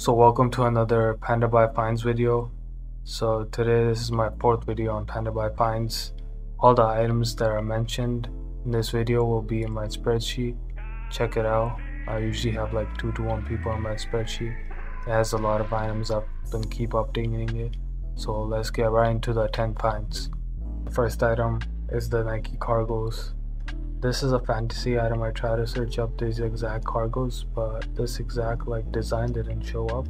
So welcome to another Pandabuy Finds video. So today this is my fourth video on Pandabuy Finds. All the items that are mentioned in this video will be in my spreadsheet. Check it out. I usually have like two to one people on my spreadsheet. It has a lot of items up and keep updating it. So let's get right into the 10 finds. First item is the Nike cargos. This is a fantasy item. I try to search up these exact cargos, but this exact like design didn't show up.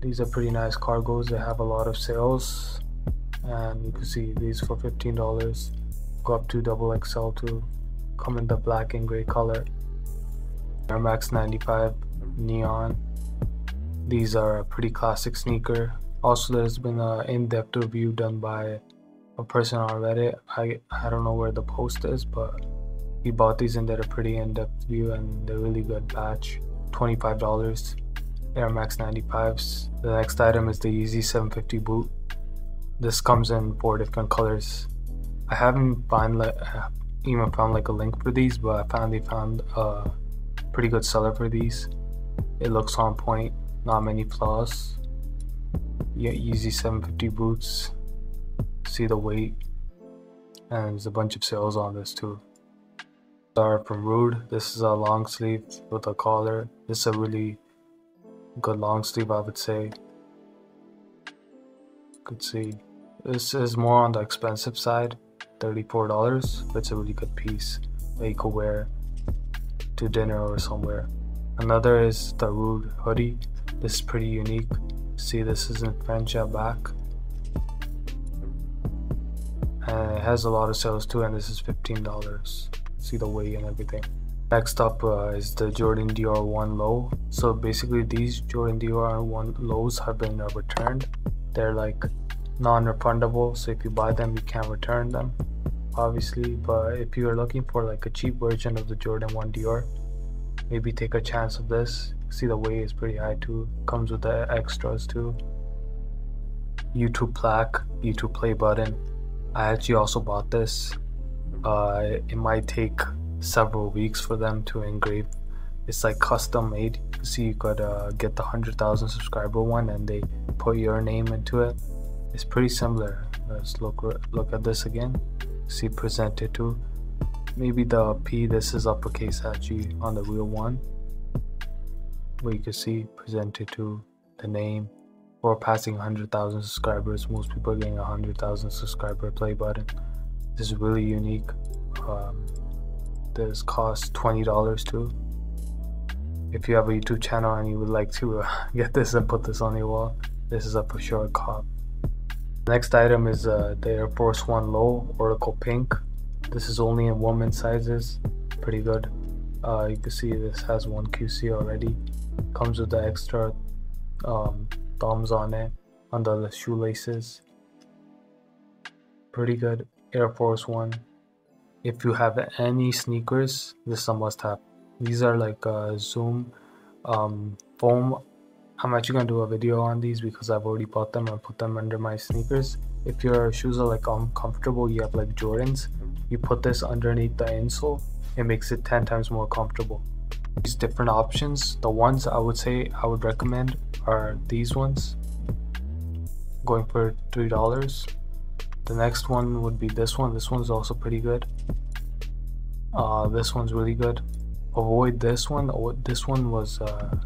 These are pretty nice cargos. They have a lot of sales, and you can see these for fifteen dollars. Go up to double XL to come in the black and gray color. Air Max 95 neon. These are a pretty classic sneaker. Also, there's been an in-depth review done by a person on Reddit. I I don't know where the post is, but he bought these and did a pretty in-depth view, and they're really good batch. Twenty-five dollars. Air Max 95s. The next item is the Yeezy 750 Boost. This comes in four different colors. I haven't find like even found like a link for these, but I finally found a pretty good seller for these. It looks on point, not many flaws. Yeah, Yeezy 750 boots see the weight and there's a bunch of sales on this too. Are from Rhude. this is a long sleeve with a collar. This is a really good long sleeve I would say. You could see. This is more on the expensive side $34 but it's a really good piece that you could wear to dinner or somewhere. Another is the Rhude hoodie. This is pretty unique. See this is in French at back has a lot of sales too and this is $15 see the weight and everything. Next up uh, is the Jordan Dior 1 low. So basically these Jordan Dior 1 lows have been uh, returned. They're like non-refundable so if you buy them you can't return them obviously. But if you're looking for like a cheap version of the Jordan 1 dr maybe take a chance of this. See the weight is pretty high too. Comes with the extras too. YouTube plaque YouTube play button I actually also bought this. Uh, it might take several weeks for them to engrave. It's like custom made. So you could uh, get the 100,000 subscriber one and they put your name into it. It's pretty similar. Let's look look at this again. See presented to. Maybe the P this is uppercase actually on the real one. Where you can see presented to the name or passing 100,000 subscribers. Most people are getting a 100,000 subscriber play button. This is really unique. Um, this costs $20 too. If you have a YouTube channel and you would like to uh, get this and put this on your wall, this is a for sure cop. Next item is uh, the Air Force One Low Oracle Pink. This is only in woman sizes. Pretty good. Uh, you can see this has one QC already. Comes with the extra um, thumbs on it on the shoelaces. Pretty good air force one. If you have any sneakers this is a must have. These are like uh, zoom um, foam. I'm actually gonna do a video on these because i've already bought them and put them under my sneakers. If your shoes are like uncomfortable you have like jordans you put this underneath the insole it makes it 10 times more comfortable these different options the ones i would say i would recommend are these ones. Going for three dollars. The next one would be this one. This one's also pretty good. Uh, this one's really good. Avoid this one. This one was uh,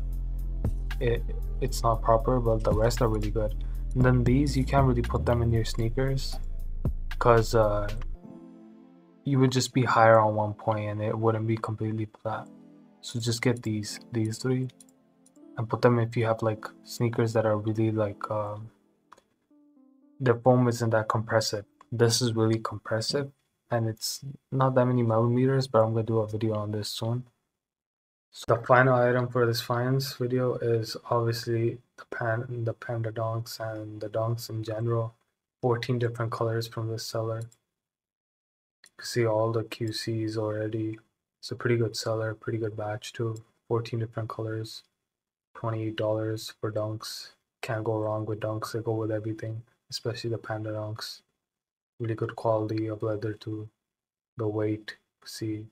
it it's not proper but the rest are really good. And then these you can't really put them in your sneakers because uh, you would just be higher on one point and it wouldn't be completely flat so just get these these three. And put them if you have like sneakers that are really like uh, their foam isn't that compressive. This is really compressive and it's not that many millimeters but i'm gonna do a video on this soon. So the final item for this finds video is obviously the pan the panda dunks and the dunks in general. 14 different colors from this seller. You can see all the qcs already it's a pretty good seller pretty good batch too 14 different colors $28 for dunks. Can't go wrong with dunks. They go with everything, especially the Panda dunks. Really good quality of leather too. The weight, see,